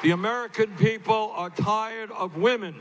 The American people are tired of women.